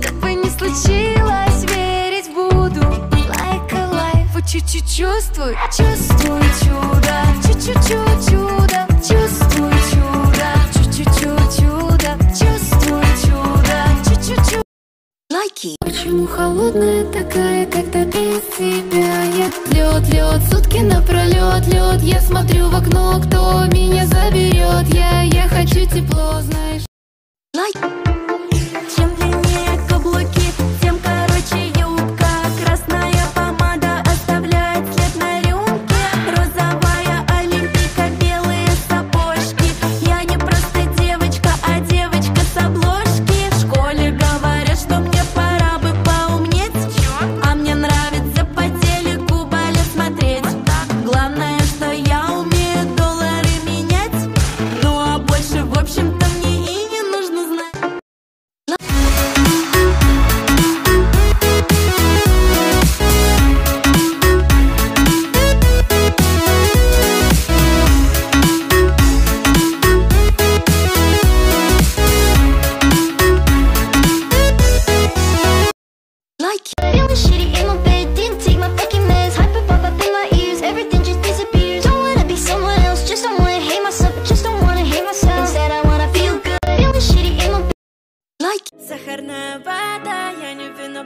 Что бы ни случилось, верить буду. Like a life, вот чуть-чуть чувствуй. Чувствую чудо, чуть-чуть чудо. Чувствую чудо, чуть-чуть чудо. Чувствую чудо, чуть-чуть Лайки. Почему холодная такая, когда без тебя я Лед, лед, сутки напролет, лед. Я смотрю в окно, кто меня заберет Я,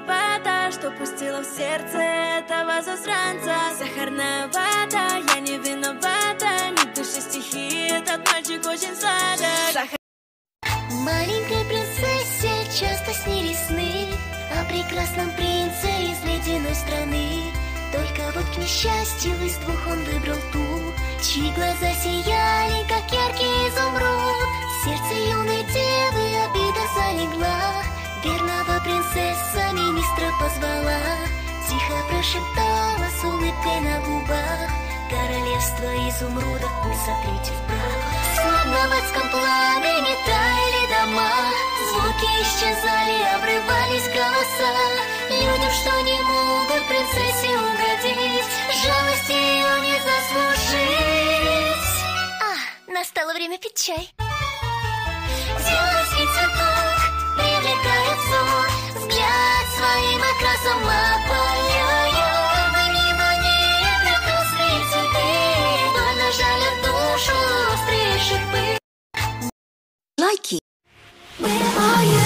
виновата, что пустила в сердце этого засранца. Сахарная вата, я не виновата, не в душе стихи, этот мальчик очень сладок. Сахар- Маленькой принцессе часто снились сны О прекрасном принце из ледяной страны Только вот к несчастью из двух он выбрал ту Чьи глаза сияли, как яркий изумруд Сердце юной девы прошептала с улыбкой на губах. Королевство изумрудов мы сотрите в прах. Словно в адском пламени таяли дома. Звуки исчезали, обрывались голоса. Людям, что не могут принцессе угодить Жалости ее не заслужить. А, настало время пить чай. Зеленский цветок привлекает взор Взгляд своим окрасом Where are you?